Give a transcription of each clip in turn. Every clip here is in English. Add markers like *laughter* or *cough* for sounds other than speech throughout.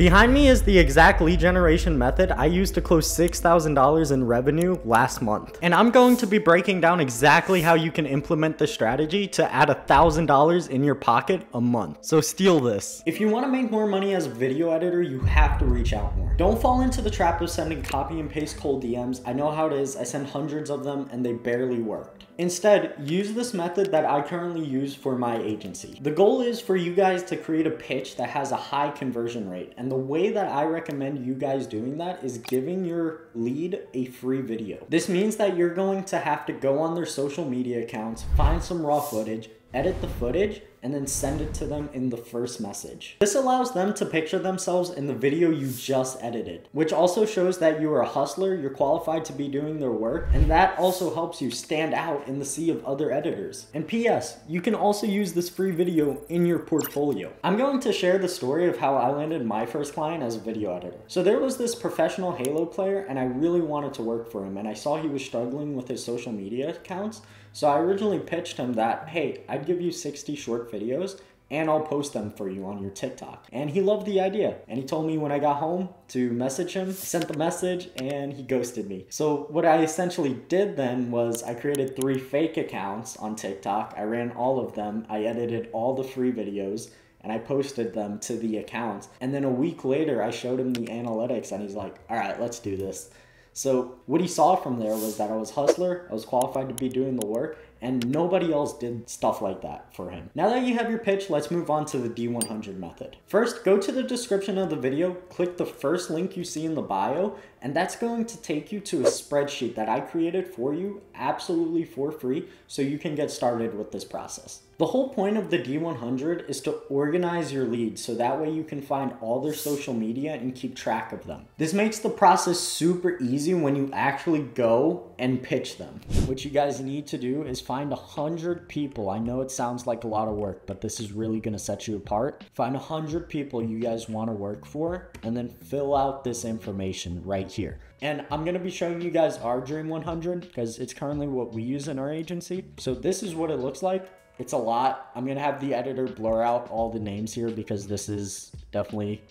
Behind me is the exact lead generation method I used to close $6,000 in revenue last month. And I'm going to be breaking down exactly how you can implement the strategy to add $1,000 in your pocket a month. So steal this. If you want to make more money as a video editor, you have to reach out more. Don't fall into the trap of sending copy and paste cold DMs. I know how it is. I send hundreds of them and they barely worked. Instead, use this method that I currently use for my agency. The goal is for you guys to create a pitch that has a high conversion rate. And the way that I recommend you guys doing that is giving your lead a free video. This means that you're going to have to go on their social media accounts, find some raw footage, edit the footage, and then send it to them in the first message. This allows them to picture themselves in the video you just edited, which also shows that you are a hustler, you're qualified to be doing their work, and that also helps you stand out in the sea of other editors. And PS, you can also use this free video in your portfolio. I'm going to share the story of how I landed my first client as a video editor. So there was this professional Halo player and I really wanted to work for him and I saw he was struggling with his social media accounts. So I originally pitched him that, hey, I'd give you 60 short videos and I'll post them for you on your TikTok. And he loved the idea. And he told me when I got home to message him, sent the message, and he ghosted me. So what I essentially did then was I created three fake accounts on TikTok. I ran all of them. I edited all the free videos and I posted them to the accounts. And then a week later, I showed him the analytics and he's like, all right, let's do this. So what he saw from there was that I was hustler, I was qualified to be doing the work, and nobody else did stuff like that for him. Now that you have your pitch, let's move on to the D100 method. First, go to the description of the video, click the first link you see in the bio, and that's going to take you to a spreadsheet that I created for you absolutely for free so you can get started with this process. The whole point of the D100 is to organize your leads so that way you can find all their social media and keep track of them. This makes the process super easy when you actually go and pitch them. What you guys need to do is find 100 people. I know it sounds like a lot of work, but this is really gonna set you apart. Find 100 people you guys wanna work for and then fill out this information right here. And I'm gonna be showing you guys our Dream 100 because it's currently what we use in our agency. So this is what it looks like. It's a lot. I'm gonna have the editor blur out all the names here because this is definitely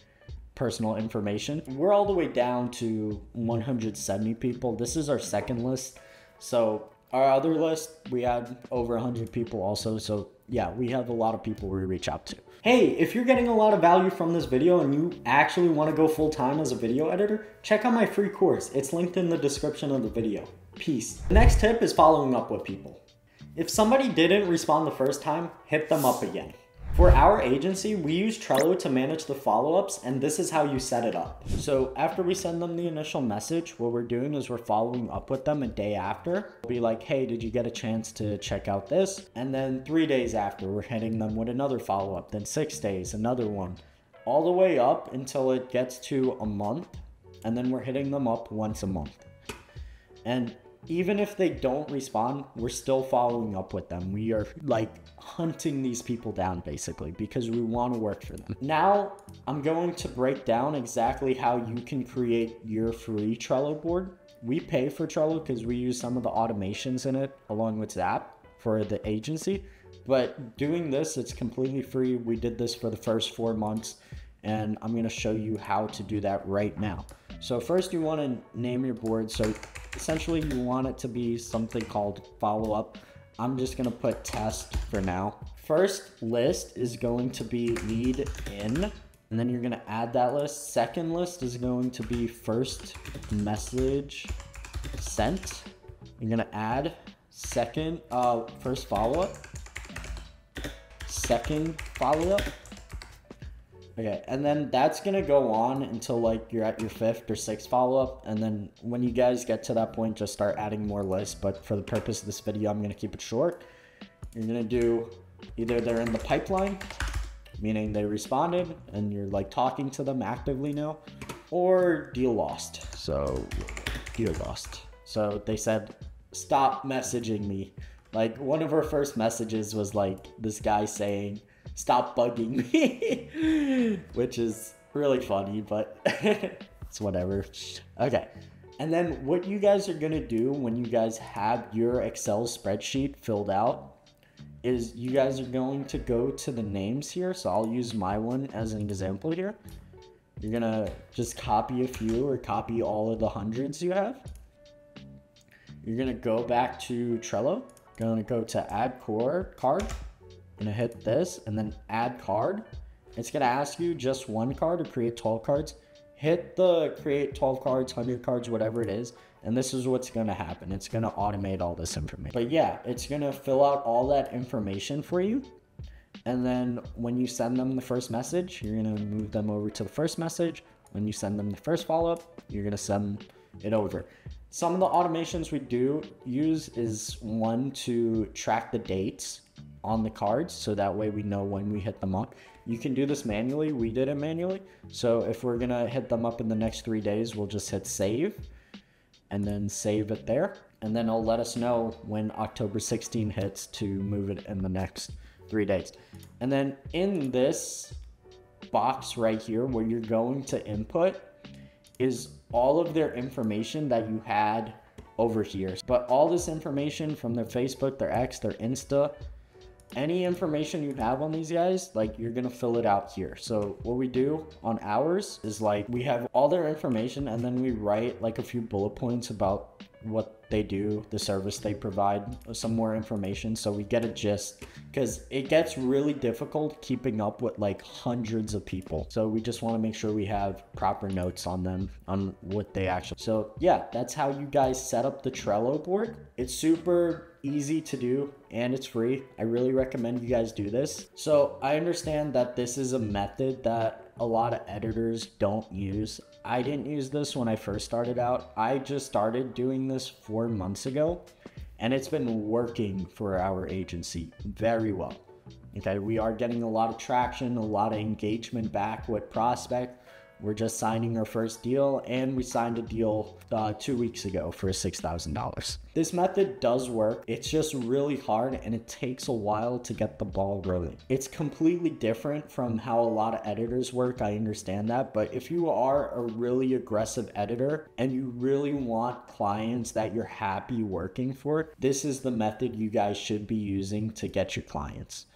personal information. We're all the way down to 170 people. This is our second list. So our other list, we had over 100 people also. So yeah, we have a lot of people we reach out to. Hey, if you're getting a lot of value from this video and you actually want to go full time as a video editor, check out my free course. It's linked in the description of the video. Peace. The next tip is following up with people. If somebody didn't respond the first time, hit them up again. For our agency, we use Trello to manage the follow-ups and this is how you set it up. So after we send them the initial message, what we're doing is we're following up with them a day after. We'll be like, hey, did you get a chance to check out this? And then three days after, we're hitting them with another follow-up. Then six days, another one. All the way up until it gets to a month. And then we're hitting them up once a month. And even if they don't respond, we're still following up with them. We are like hunting these people down basically because we want to work for them. Now, I'm going to break down exactly how you can create your free Trello board. We pay for Trello because we use some of the automations in it along with Zap for the agency. But doing this, it's completely free. We did this for the first four months and I'm going to show you how to do that right now. So first you want to name your board. So essentially you want it to be something called follow up. I'm just going to put test for now. First list is going to be lead in and then you're going to add that list. Second list is going to be first message sent. You're going to add second, uh, first follow up, second follow up, Okay, and then that's gonna go on until like you're at your fifth or sixth follow-up, and then when you guys get to that point, just start adding more lists. But for the purpose of this video, I'm gonna keep it short. You're gonna do either they're in the pipeline, meaning they responded and you're like talking to them actively now, or deal lost. So deal lost. So they said, stop messaging me. Like one of her first messages was like this guy saying, stop bugging me, *laughs* which is really funny, but *laughs* it's whatever. Okay. And then what you guys are going to do when you guys have your Excel spreadsheet filled out is you guys are going to go to the names here. So I'll use my one as an example here. You're gonna just copy a few or copy all of the hundreds you have. You're gonna go back to Trello. Gonna go to add core card. Gonna hit this and then add card. It's gonna ask you just one card or create 12 cards. Hit the create 12 cards, 100 cards, whatever it is. And this is what's gonna happen. It's gonna automate all this information. But yeah, it's gonna fill out all that information for you. And then when you send them the first message, you're gonna move them over to the first message. When you send them the first follow up, you're gonna send it over. Some of the automations we do use is one to track the dates on the cards so that way we know when we hit them up. You can do this manually. We did it manually. So if we're gonna hit them up in the next three days, we'll just hit save and then save it there. And then it'll let us know when October 16 hits to move it in the next three days. And then in this box right here where you're going to input is all of their information that you had over here. But all this information from their Facebook, their X, their Insta, any information you have on these guys, like you're gonna fill it out here. So what we do on ours is like we have all their information and then we write like a few bullet points about what they do, the service they provide, some more information so we get a gist because it gets really difficult keeping up with like hundreds of people. So we just want to make sure we have proper notes on them on what they actually. So yeah, that's how you guys set up the Trello board. It's super easy to do and it's free. I really recommend you guys do this. So I understand that this is a method that a lot of editors don't use. I didn't use this when I first started out. I just started doing this four months ago and it's been working for our agency very well. Okay, we are getting a lot of traction, a lot of engagement back with prospect. We're just signing our first deal, and we signed a deal uh, two weeks ago for $6,000. This method does work. It's just really hard and it takes a while to get the ball rolling. It's completely different from how a lot of editors work. I understand that. But if you are a really aggressive editor and you really want clients that you're happy working for, this is the method you guys should be using to get your clients.